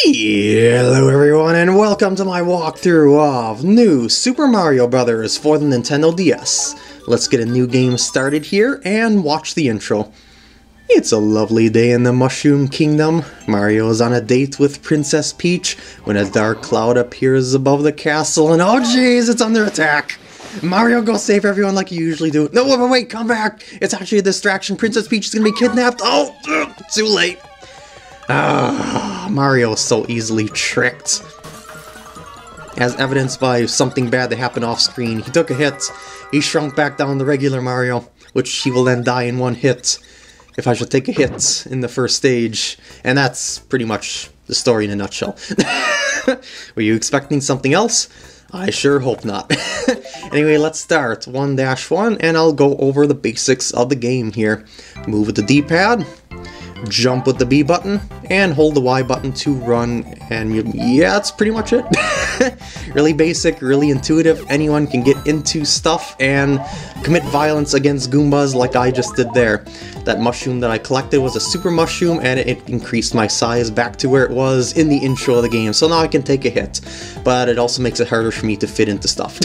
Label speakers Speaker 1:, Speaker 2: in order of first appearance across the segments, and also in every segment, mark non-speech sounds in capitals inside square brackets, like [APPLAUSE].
Speaker 1: Hello everyone and welcome to my walkthrough of New Super Mario Bros. for the Nintendo DS. Let's get a new game started here and watch the intro. It's a lovely day in the Mushroom Kingdom. Mario is on a date with Princess Peach when a dark cloud appears above the castle and oh jeez, it's under attack! Mario, go save everyone like you usually do. No, wait, wait, come back! It's actually a distraction. Princess Peach is gonna be kidnapped. Oh, too late. Ah, Mario is so easily tricked. As evidenced by something bad that happened off screen, he took a hit, he shrunk back down to regular Mario, which he will then die in one hit if I should take a hit in the first stage. And that's pretty much the story in a nutshell. [LAUGHS] Were you expecting something else? I sure hope not. [LAUGHS] anyway, let's start 1-1 and I'll go over the basics of the game here. Move with the D-pad, jump with the B button, and hold the Y button to run, and you, yeah, that's pretty much it. [LAUGHS] really basic, really intuitive, anyone can get into stuff and commit violence against Goombas like I just did there. That mushroom that I collected was a super mushroom, and it increased my size back to where it was in the intro of the game, so now I can take a hit, but it also makes it harder for me to fit into stuff.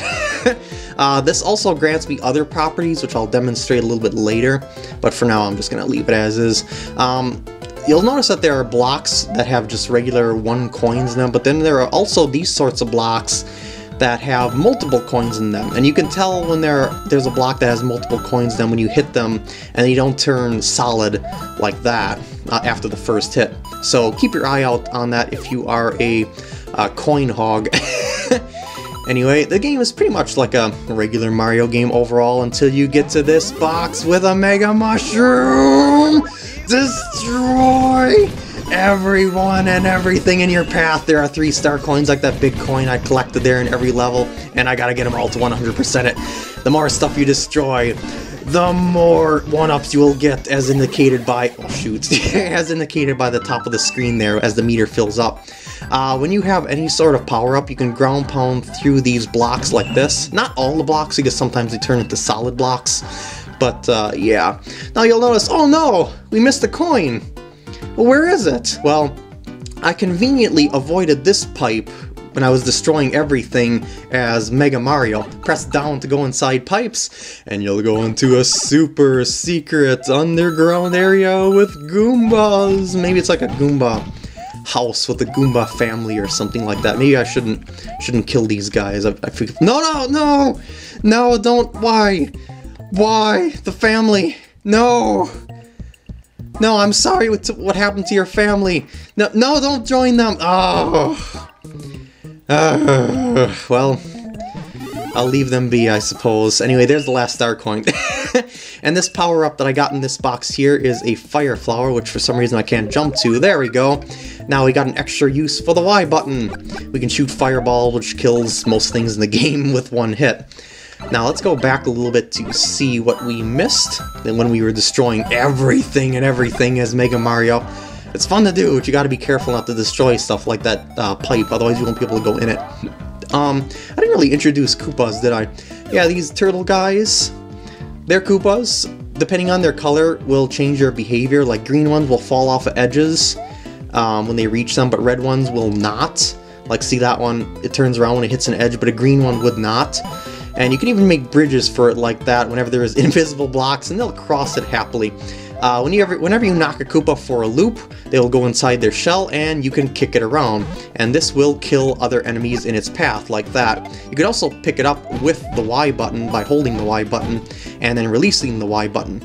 Speaker 1: [LAUGHS] Uh, this also grants me other properties, which I'll demonstrate a little bit later, but for now I'm just going to leave it as is. Um, you'll notice that there are blocks that have just regular one coins in them, but then there are also these sorts of blocks that have multiple coins in them. And you can tell when there there's a block that has multiple coins in them when you hit them and they don't turn solid like that uh, after the first hit. So keep your eye out on that if you are a uh, coin hog. [LAUGHS] Anyway, the game is pretty much like a regular Mario game overall until you get to this box with a Mega Mushroom! Destroy everyone and everything in your path. There are three star coins like that big coin I collected there in every level, and I gotta get them all to 100% it. The more stuff you destroy, the more one-ups you will get as indicated by, oh shoot, [LAUGHS] as indicated by the top of the screen there as the meter fills up. Uh, when you have any sort of power-up, you can ground pound through these blocks like this. Not all the blocks, because sometimes they turn into solid blocks. But, uh, yeah. Now you'll notice, oh no, we missed a coin. Well, where is it? Well, I conveniently avoided this pipe when I was destroying everything as Mega Mario. Press down to go inside pipes, and you'll go into a super secret underground area with Goombas. Maybe it's like a Goomba house with a Goomba family or something like that. Maybe I shouldn't shouldn't kill these guys. I, I. No, no, no, no! Don't. Why? Why the family? No. No, I'm sorry what, what happened to your family. No, no, don't join them. Oh. Uh, [SIGHS] well, I'll leave them be, I suppose. Anyway, there's the last star coin. [LAUGHS] and this power-up that I got in this box here is a fire flower, which for some reason I can't jump to. There we go. Now we got an extra use for the Y button. We can shoot fireball, which kills most things in the [LAUGHS] game with one hit. Now let's go back a little bit to see what we missed and when we were destroying everything and everything as Mega Mario. It's fun to do, but you gotta be careful not to destroy stuff like that uh, pipe, otherwise you won't be able to go in it. Um, I didn't really introduce Koopas, did I? Yeah, these turtle guys, they're Koopas. Depending on their color, will change their behavior. Like green ones will fall off of edges um, when they reach them, but red ones will not. Like, see that one? It turns around when it hits an edge, but a green one would not. And you can even make bridges for it like that whenever there is [LAUGHS] invisible blocks, and they'll cross it happily. Uh, whenever, whenever you knock a Koopa for a loop, they'll go inside their shell and you can kick it around. And this will kill other enemies in its path, like that. You could also pick it up with the Y button by holding the Y button and then releasing the Y button.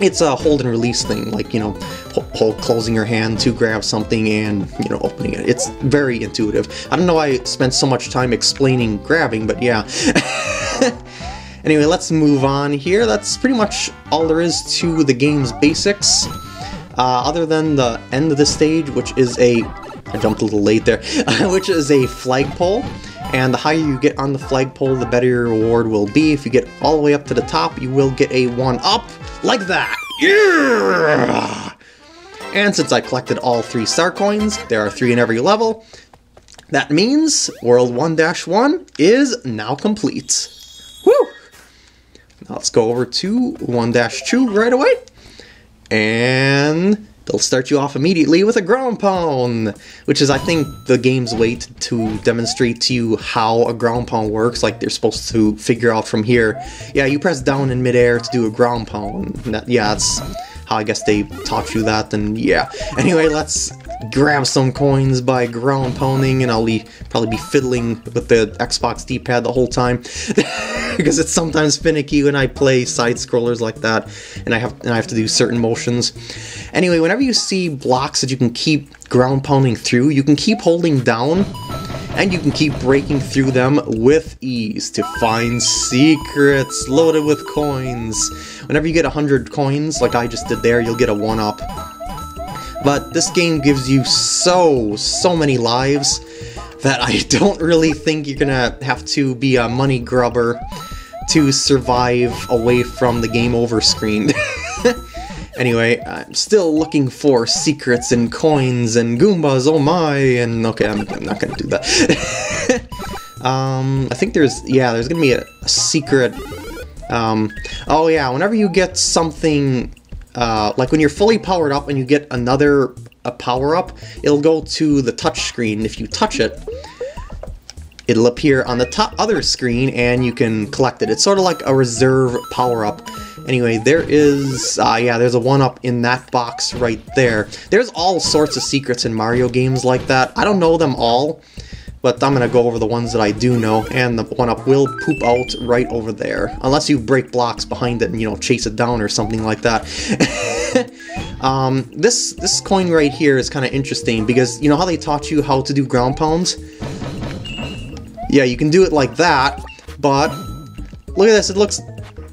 Speaker 1: It's a hold and release thing, like, you know, hold, closing your hand to grab something and, you know, opening it. It's very intuitive. I don't know why I spent so much time explaining grabbing, but yeah. [LAUGHS] Anyway, let's move on here. That's pretty much all there is to the game's basics. Uh, other than the end of the stage, which is a... I jumped a little late there. [LAUGHS] which is a flagpole. And the higher you get on the flagpole, the better your reward will be. If you get all the way up to the top, you will get a 1-up, like that! Yeah! And since I collected all three star coins, there are three in every level, that means World 1-1 is now complete. Woo! Now let's go over to 1-2 right away. And they'll start you off immediately with a ground pound, which is, I think, the game's way to, demonstrate to you how a ground pound works. Like, they're supposed to figure out from here, yeah, you press down in midair to do a ground pound. Yeah, that's how I guess they taught you that, and yeah. Anyway, let's grab some coins by ground pounding, and I'll be, probably be fiddling with the Xbox D-pad the whole time, [LAUGHS] because it's sometimes finicky when I play side-scrollers like that, and I have and I have to do certain motions. Anyway, whenever you see blocks that you can keep ground pounding through, you can keep holding down, and you can keep breaking through them with ease to find secrets loaded with coins. Whenever you get 100 coins, like I just did there, you'll get a 1-up. But this game gives you so, so many lives that I [LAUGHS] don't really think you're gonna have to be a money grubber to survive away from the game over screen. [LAUGHS] anyway, I'm still looking for secrets and coins and Goombas, oh my, and okay, I'm, I'm not gonna do that. [LAUGHS] um, I think there's, yeah, there's gonna be a, a secret, um, oh yeah, whenever you get something uh, like when you're fully powered up and you get another a power up, it'll go to the touch screen. If you touch it, it'll appear on the top other screen and you can collect it. It's sort of like a reserve power up. Anyway, there is, uh, yeah, there's a one-up in that box right there. There's all sorts of secrets in Mario games like that. I don't know them all, but I'm to go over the ones that I do know, and the one-up will poop out right over there. Unless you break blocks behind it and, you know, chase it down or something like that. [LAUGHS] um, this, this coin right here is kind of interesting, because you know how they taught you how to do ground pounds? Yeah, you can do it like that, but look at this, it looks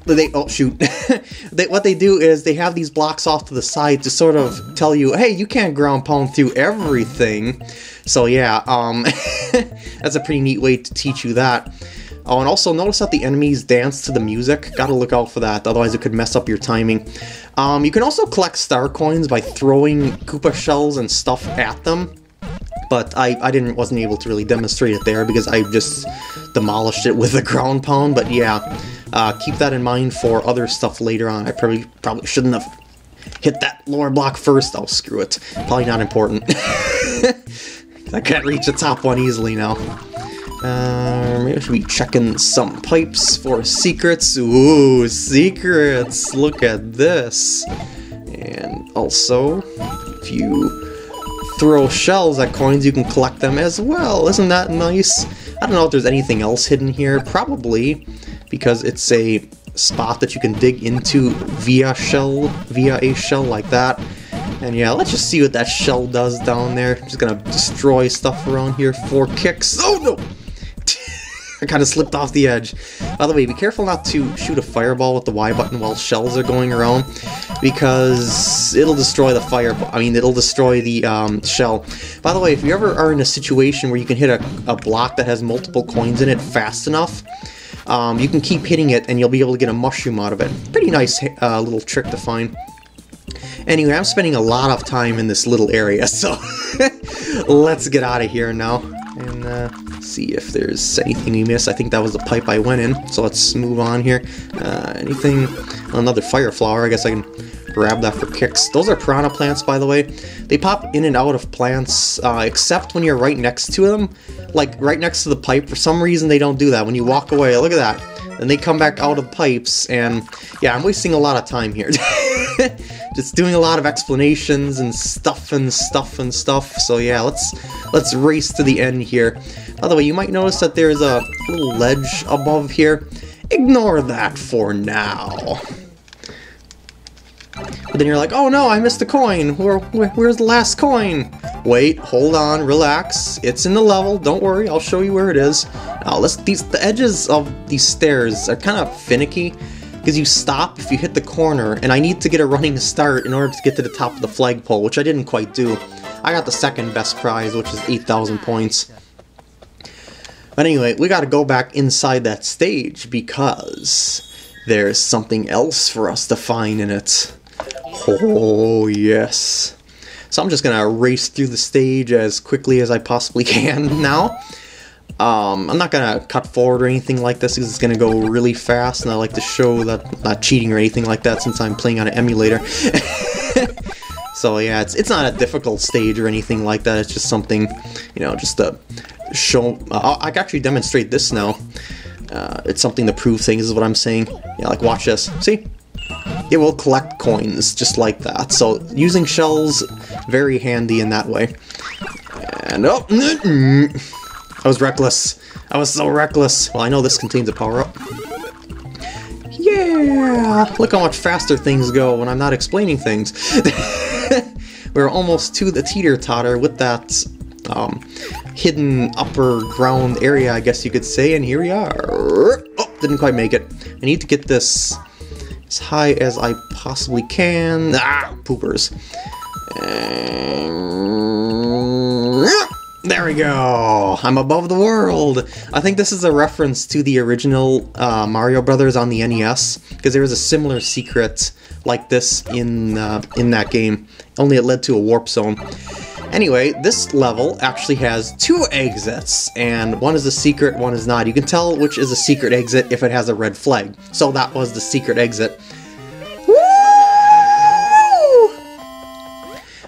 Speaker 1: they oh shoot [LAUGHS] they, what they do is they have these blocks off to the side to sort of tell you hey you can't ground pound through everything so yeah um [LAUGHS] that's a pretty neat way to teach you that Oh, and also notice that the enemies dance to the music. Gotta look out for that, otherwise it could mess up your timing. Um, you can also collect star coins by throwing Koopa shells and stuff at them but I, I didn't wasn't able to really demonstrate it there because I just demolished it with a ground pound. But yeah, uh, keep that in mind for other stuff later on. I probably probably shouldn't have hit that lower block first. I'll oh, screw it. Probably not important. [LAUGHS] I can't reach the top one easily now. Uh, maybe I should be checking some pipes for secrets. Ooh, secrets! Look at this. And also, if you throw shells at coins, you can collect them as well. Isn't that nice? I don't know if there's anything else hidden here. Probably, because it's a spot that you can dig into via shell, via a shell like that. And yeah, let's just see what that shell does down there. I'm just gonna destroy stuff around here for kicks. Oh no! [LAUGHS] I kind of slipped off the edge. By the way, be careful not to shoot a fireball with the Y button while shells are going around, because it'll destroy the fire. I mean, it'll destroy the um, shell. By the way, if you ever are in a situation where you can hit a, a block that has multiple coins in it fast enough, um, you can keep hitting it and you'll be able to get a mushroom out of it. Pretty nice uh, little trick to find. Anyway, I'm spending a lot of time in this little area, [LAUGHS] so let's get out of here now and uh, see if there's anything we missed. I think that was the pipe I went in, so let's move on here. Uh, anything? Another fire flower. I guess I can grab that for kicks. Those are piranha plants, by the way. They pop in and out of plants, uh, except when you're right next to them. Like, right next to the pipe. For some reason, they don't do that. When you walk away, look at that. And they come back out of pipes, and yeah, I'm wasting a lot of time here. [LAUGHS] Just doing a lot of explanations and stuff and stuff and stuff. So yeah, let's let's race to the end here. By the way, you might notice that there's a little ledge above here. Ignore that for now. But then you're like, oh no, I missed the coin. Where, where, where's the last coin? Wait, hold on, relax. It's in the level. Don't worry, I'll show you where it is. Now, let's, these, the edges of these stairs are kind of finicky because you stop if you hit the corner, and I need to get a running start in order to get to the top of the flagpole, which I didn't quite do. I got the second best prize, which is 8,000 points. But anyway, we gotta go back inside that stage because there's something else for us to find in it. Oh, yes. So I'm just gonna race through the stage as quickly as I possibly [LAUGHS] can now. Um, I'm not gonna cut forward or anything like this because it's gonna go really fast, and I like to show that I'm not cheating or anything like that since I'm playing on an emulator. [LAUGHS] So yeah, it's, it's not a difficult stage or anything like that, it's just something, you know, just to show... Uh, I can actually demonstrate this now. Uh, it's something to prove things is what I'm saying. Yeah, like watch this. See? It will collect coins just like that. So using shells, very handy in that way. And oh, [LAUGHS] I was reckless. I was so reckless. Well, I know this contains a power-up. Yeah! Look how much faster things go when I'm not explaining things. [LAUGHS] We're almost to the teeter-totter with that um, hidden upper ground area, I guess you could say, and here we are. Oh, didn't quite make it. I need to get this as high as I possibly can. Ah, poopers. there we go! I'm above the world! I think this is a reference to the original uh, Mario Brothers on the NES, because there was a similar secret like this in, uh, in that game, only it led to a warp zone. Anyway, this level actually has two exits, and one is a secret, one is not. You can tell which is a secret exit if it has a red flag. So that was the secret exit.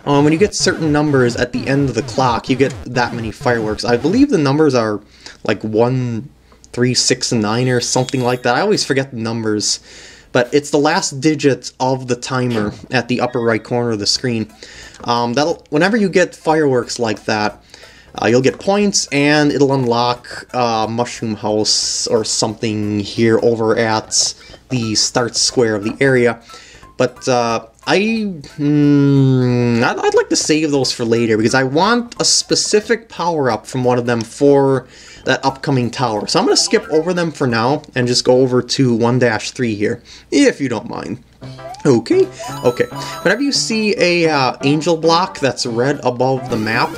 Speaker 1: Um, when you get certain numbers at the end of the clock, you get that many fireworks. I believe the numbers are like 1, 3, 6, and 9 or something like that. I always forget the numbers. But it's the last digit of the timer at the upper right corner of the screen. Um, that'll whenever you get fireworks like that, uh, you'll get points and it'll unlock uh, Mushroom House or something here over at the start square of the area. But uh, I, mm, I'd, I'd, like to save those for later because I want a specific power-up from one of them for that upcoming tower. So I'm going to skip over them for now and just go over to 1-3 here, if you don't mind. Okay, okay. Whenever you see a uh, angel block that's red above the map,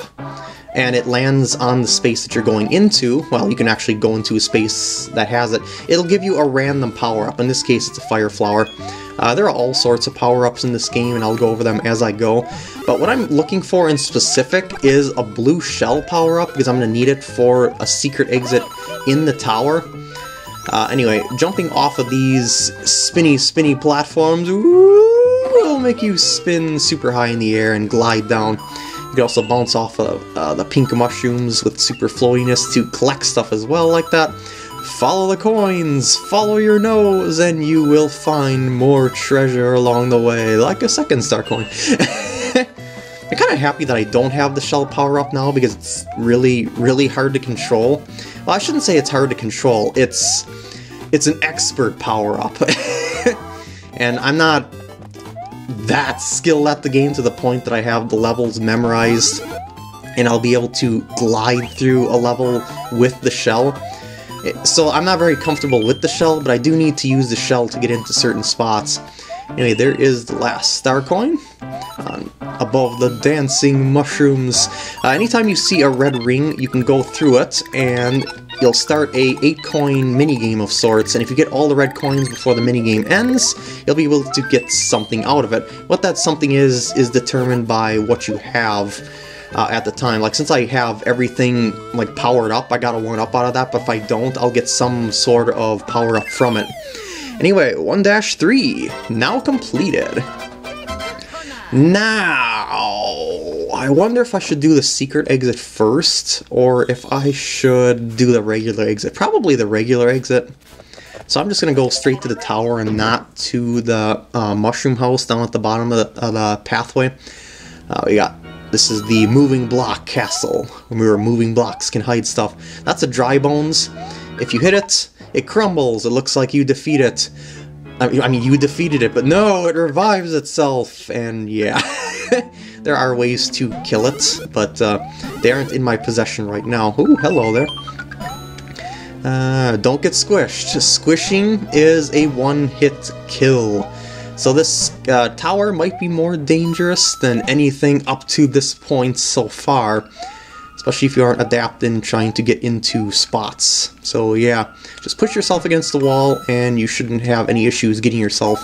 Speaker 1: and it lands on the space that you're going into, well, you can actually go into a space that has it, it'll give you a random power-up. In this case, it's a fire flower. Uh, there are all sorts of power-ups in this game, and I'll go over them as I go. But what I'm looking for in specific is a blue shell power-up, because I'm going to need it for a secret exit in the tower. Uh, anyway, jumping off of these spinny, spinny platforms will make you spin super high in the air and glide down. You can also bounce off of uh, the pink mushrooms with super flowiness to collect stuff as well like that. Follow the coins, follow your nose, and you will find more treasure along the way, like a second star coin. [LAUGHS] I'm kind of happy that I don't have the shell power-up now because it's really, really hard to control. Well, I shouldn't say it's hard to control, it's it's an expert power-up. [LAUGHS] and I'm not that skilled at the game to the point that I have the levels memorized and I'll be able to glide through a level with the shell. So I'm not very comfortable with the shell, but I do need to use the shell to get into certain spots. Anyway, there is the last star coin um, above the dancing mushrooms. Uh, anytime you see a red ring, you can go through it, and you'll start a 8-coin minigame of sorts, and if you get all the red coins before the minigame ends, you'll be able to get something out of it. What that something is, is determined by what you have uh, at the time. Like, since I have everything, like, powered up, I got a 1-up out of that, but if I don't, I'll get some sort of power-up from it. Anyway, 1-3, now completed. Now, I wonder if I should do the secret exit first, or if I should do the regular exit. Probably the regular exit. So I'm just going to go straight to the tower and not to the uh, mushroom house down at the bottom of the, of the pathway. Uh, we got this is the moving block castle, where moving blocks can hide stuff. That's a dry bones. If you hit it, it crumbles. It looks like you defeat it. I mean, you defeated it, but no, it revives itself, and yeah. [LAUGHS] there are ways to kill it, but uh, they aren't in my possession right now. Ooh, hello there. Uh, don't get squished. Squishing is a one-hit kill. So this uh, tower might be more dangerous than anything up to this point so far, especially if you aren't adept in trying to get into spots. So yeah, just push yourself against the wall and you shouldn't have any issues getting yourself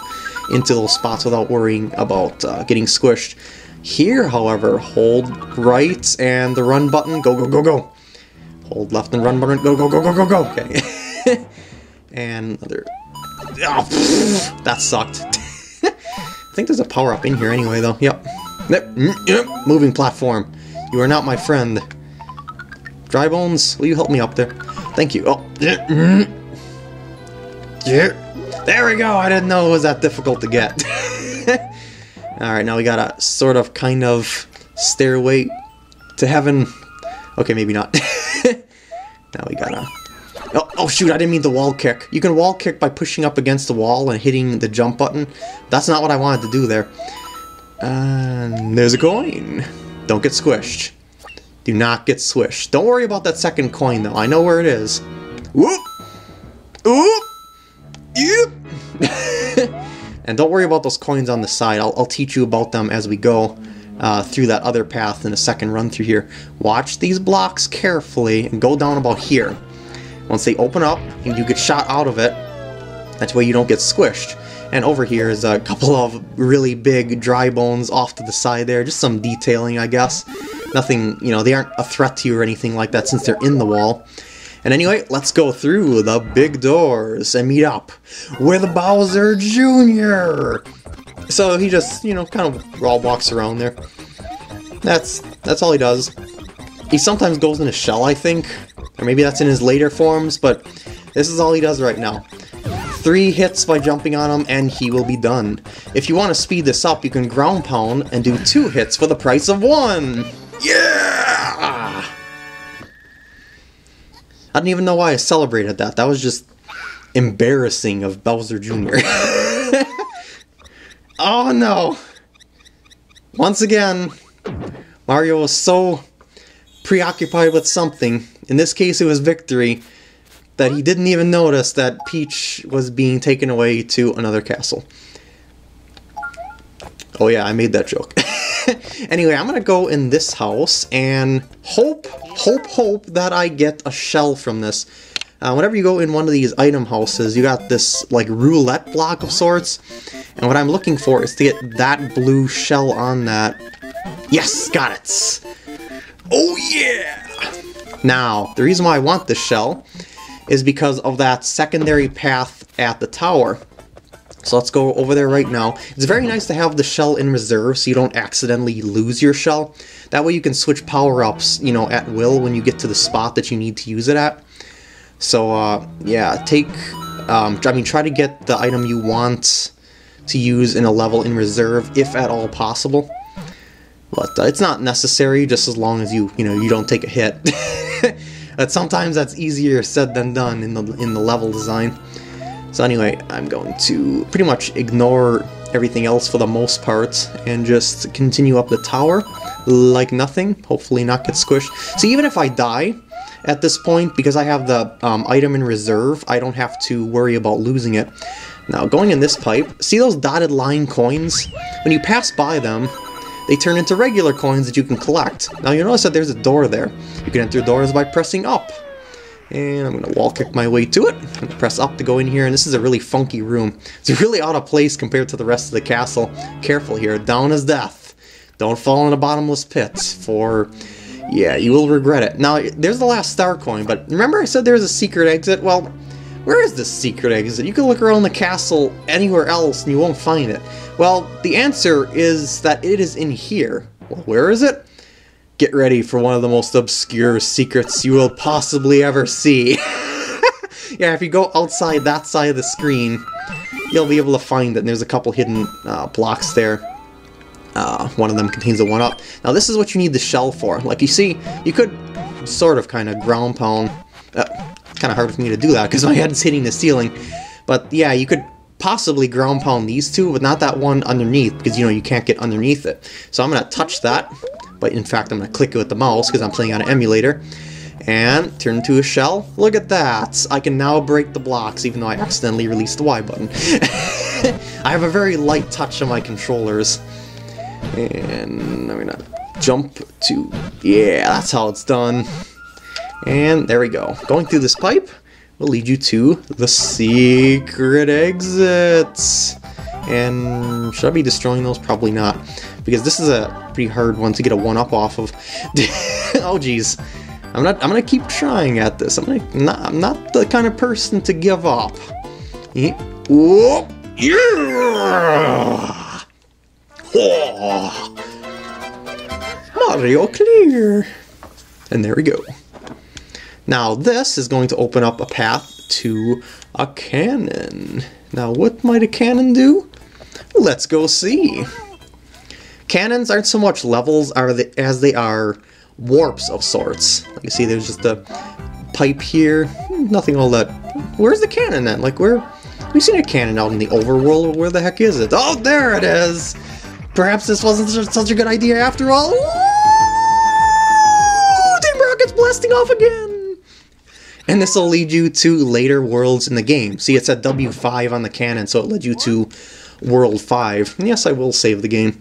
Speaker 1: into those spots without worrying about uh, getting squished. Here, however, hold right and the run button, go, go, go, go. Hold left and run button, go, go, go, go, go, go. [LAUGHS] Okay. [LAUGHS] and another... Oh, that sucked. [LAUGHS] Think there's a power-up in here anyway, though. Yep. Yep. moving platform. You are not my friend. Dry bones, will you help me up there? Thank you. Oh. Mm. There we go. I didn't know it was that difficult to get. [LAUGHS] Alright, now we got a sort of kind of stairway to heaven. Okay, maybe not. [LAUGHS] now we got a... Oh, oh, shoot, I didn't mean the wall kick. You can wall kick by pushing up against the wall and hitting the jump button. That's not what I wanted to do there. And there's a coin. Don't get squished. Do not get swished. Don't worry about that second coin, though. I know where it is. Whoop! Whoop! Yep! [LAUGHS] and don't worry about those coins on the side. I'll, I'll teach you about them as we go uh, through that other path in a second run through here. Watch these blocks carefully and go down about here. Once they open up and you get shot out of it, that's why you don't get squished. And over here is a couple of really big dry bones off to the side there. Just some detailing, I guess. Nothing, you know, they aren't a threat to you or anything like that since they're in the wall. And anyway, let's go through the big doors and meet up with Bowser Jr. So he just, you know, kind of all walks around there. That's that's all he does. He sometimes goes in a shell, I think. Or maybe that's in his later forms, but this is all he does right now. Three hits by jumping on him, and he will be done. If you want to speed this up, you can ground pound and do two hits for the price of one! Yeah! I didn't even know why I celebrated that. That was just embarrassing of Bowser Jr. [LAUGHS] oh no! Once again, Mario was so preoccupied with something. In this case, it was victory that he didn't even notice that Peach was being taken away to another castle. Oh yeah, I made that joke. [LAUGHS] anyway, I'm gonna go in this house and hope, hope, hope that I get a shell from this. Uh, whenever you go in one of these item houses, you got this like roulette block of sorts, and what I'm looking for is to get that blue shell on that. Yes, got it! Oh yeah! Now, the reason why I want this shell is because of that secondary path at the tower. So let's go over there right now. It's very nice to have the shell in reserve so you don't accidentally lose your shell. That way you can switch power-ups, you know, at will when you get to the spot that you need to use it at. So, uh, yeah, take, um, I mean, try to get the item you want to use in a level in reserve, if at all possible. But uh, it's not necessary, just as long as you, you know, you don't take a hit. [LAUGHS] But sometimes that's easier said than done in the in the level design. So anyway, I'm going to pretty much ignore everything else for the most part and just continue up the tower like nothing. Hopefully not get squished. So even if I die at this point, because I have the um, item in reserve, I don't have to worry about losing it. Now, going in this pipe, see those dotted line coins? When you pass by them, they turn into regular coins that you can collect. Now you notice that there's a door there. You can enter doors by pressing up. And I'm going to wall kick my way to it. I'm going to press up to go in here, and this is a really funky room. It's really out of place compared to the rest of the castle. Careful here, down is death. Don't fall in a bottomless pit, for, yeah, you will regret it. Now, there's the last star coin, but remember I said there's a secret exit? Well, where is this secret exit? You can look around the castle anywhere else and you won't find it. Well, the answer is that it is in here. Well, where is it? Get ready for one of the most obscure secrets you will possibly ever see. [LAUGHS] yeah, if you go outside that side of the screen, you'll be able to find it. And there's a couple hidden uh, blocks there. Uh, one of them contains a 1-up. Now this is what you need the shell for. Like you see, you could sort of kind of ground pound. Uh, kind of hard for me to do that because [LAUGHS] my head's hitting the ceiling. But yeah, you could possibly ground pound these two, but not that one underneath, because, you know, you can't get underneath it. So I'm going to touch that, but in fact I'm going to click it with the mouse, because I'm playing on an emulator, and turn into a shell. Look at that! I can now break the blocks, even though I accidentally released the Y button. [LAUGHS] I have a very light touch on my controllers. And I'm to jump to... Yeah, that's how it's done. And there we go. Going through this pipe, will lead you to the secret exits. And should I be destroying those? Probably not. Because this is a pretty hard one to get a one-up off of. [LAUGHS] oh jeez. I'm not I'm gonna keep trying at this. I'm gonna not I'm not the kind of person to give up. Yeah. Oh. Mario clear! And there we go. Now this is going to open up a path to a cannon. Now what might a cannon do? Let's go see. Cannons aren't so much levels as they are warps of sorts. Like you see there's just a pipe here, nothing all that. Where's the cannon then? Like where, we've seen a cannon out in the overworld, where the heck is it? Oh, there it is! Perhaps this wasn't such a good idea after all. Ooh, Team Rocket's blasting off again! And this will lead you to later worlds in the game. See, it said W5 on the cannon, so it led you to World 5. And yes, I will save the game.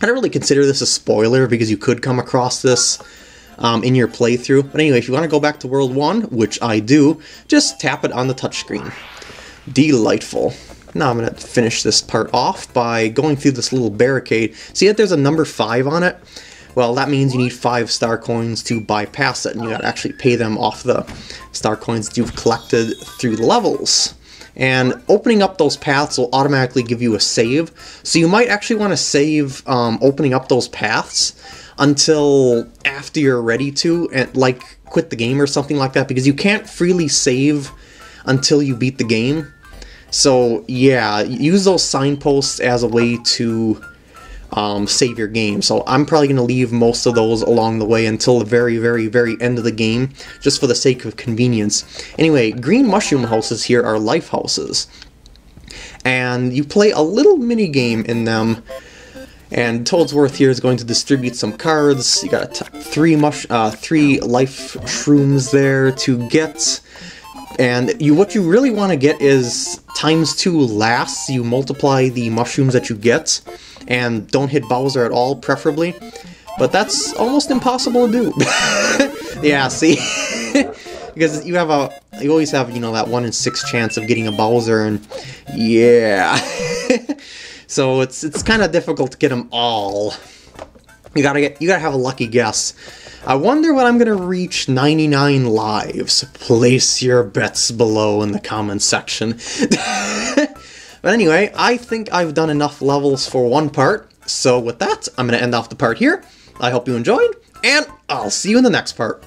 Speaker 1: I don't really consider this a spoiler because you could come across this um, in your playthrough. But anyway, if you want to go back to World 1, which I do, just tap it on the touchscreen. Delightful. Now I'm going to finish this part off by going through this little barricade. See that there's a number 5 on it? Well, that means you need 5 star coins to bypass it, and you gotta actually pay them off the star coins you've collected through the levels. And opening up those paths will automatically give you a save, so you might actually want to save um, opening up those paths until after you're ready to, and like quit the game or something like that, because you can't freely save until you beat the game. So yeah, use those signposts as a way to um, save your game. So I'm probably going to leave most of those along the way until the very, very, very end of the game, just for the sake of convenience. Anyway, green mushroom houses here are life houses. And you play a little mini game in them. And Toadsworth here is going to distribute some cards. You got three mush, uh, three life shrooms there to get. And you, what you really want to get is times two lasts. You multiply the mushrooms that you get, and don't hit Bowser at all, preferably. But that's almost impossible to do. [LAUGHS] yeah, see? [LAUGHS] because you have a, you always have, you know, that one in six chance of getting a Bowser, and yeah. [LAUGHS] so it's it's kind of difficult to get them all. You gotta get, you gotta have a lucky guess. I wonder when I'm to reach 99 lives. Place your bets below in the comments section. But anyway, I think I've done enough levels for one part. So with that, I'm going to end off the part here. I hope you enjoyed, and I'll see you in the next part.